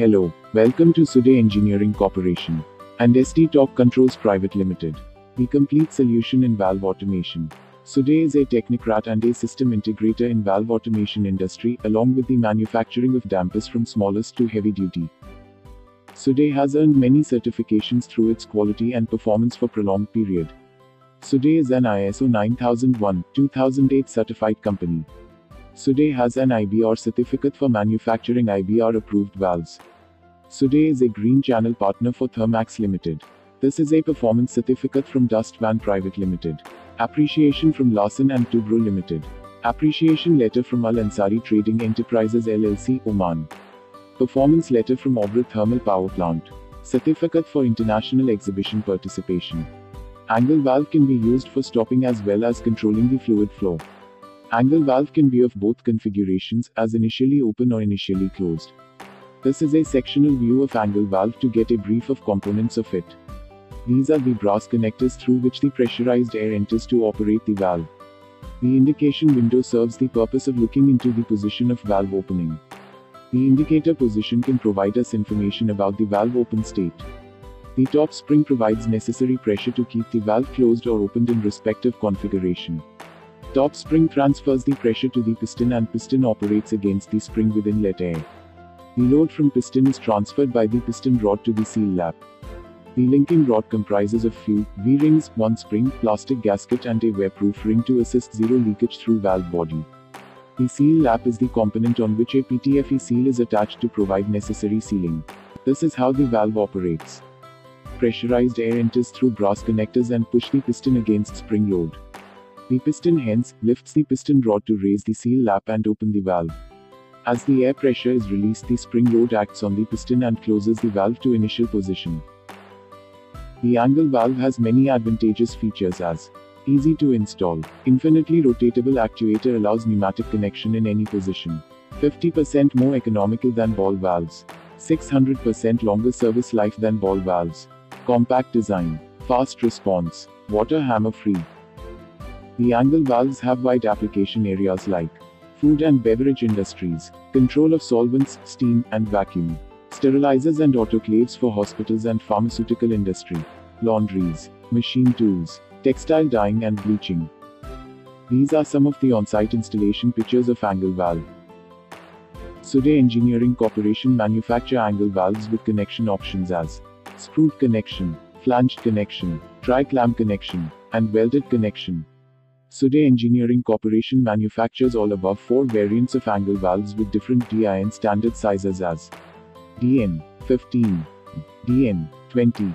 Hello, welcome to Sude Engineering Corporation and Sdtork Controls Private Limited, the complete solution in valve automation. Sude is a technocrat and a system integrator in valve automation industry along with the manufacturing of dampers from smallest to heavy duty. Sude has earned many certifications through its quality and performance for prolonged period. Sude is an ISO 9001-2008 certified company. Sude has an IBR certificate for manufacturing IBR approved valves. Sude is a green channel partner for Thermax Limited. This is a performance certificate from Dustvan Private Limited. Appreciation from Larsen and Toubro Limited. Appreciation letter from Al Ansari Trading Enterprises LLC, Oman. Performance letter from Obra Thermal Power Plant. Certificate for international exhibition participation. Angle valve can be used for stopping as well as controlling the fluid flow. Angle valve can be of both configurations, as initially open or initially closed. This is a sectional view of angle valve to get a brief of components of it. These are the brass connectors through which the pressurized air enters to operate the valve. The indication window serves the purpose of looking into the position of valve opening. The indicator position can provide us information about the valve open state. The top spring provides necessary pressure to keep the valve closed or opened in respective configuration. Top spring transfers the pressure to the piston and piston operates against the spring with inlet air. The load from piston is transferred by the piston rod to the seal lap. The linking rod comprises of few V-rings, one spring, plastic gasket and a wear-proof ring to assist zero leakage through valve body. The seal lap is the component on which a PTFE seal is attached to provide necessary sealing. This is how the valve operates. Pressurized air enters through brass connectors and push the piston against spring load. The piston hence lifts the piston rod to raise the seal lap and open the valve. As the air pressure is released, the spring load acts on the piston and closes the valve to initial position. The angle valve has many advantageous features as easy to install, infinitely rotatable actuator allows pneumatic connection in any position, 50% more economical than ball valves, 600% longer service life than ball valves, compact design, fast response, water hammer free. The angle valves have wide application areas like food and beverage industries, control of solvents, steam, and vacuum, sterilizers and autoclaves for hospitals and pharmaceutical industry, laundries, machine tools, textile dyeing and bleaching. These are some of the on-site installation pictures of angle valve. Sude Engineering Corporation manufacture angle valves with connection options as screwed connection, flanged connection, tri-clamp connection, and welded connection. Sude Engineering Corporation manufactures all above four variants of angle valves with different DIN standard sizes as DN 15, DN 20,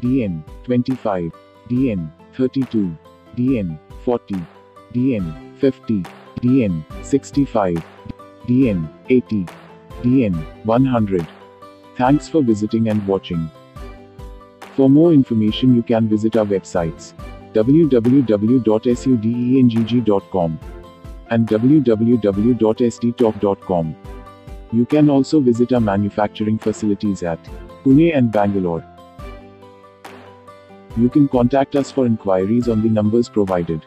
DN 25, DN 32, DN 40, DN 50, DN 65, DN 80, DN 100. Thanks for visiting and watching. For more information you can visit our websites www.sudengg.com and www.sdtork.com. You can also visit our manufacturing facilities at Pune and Bangalore. You can contact us for inquiries on the numbers provided.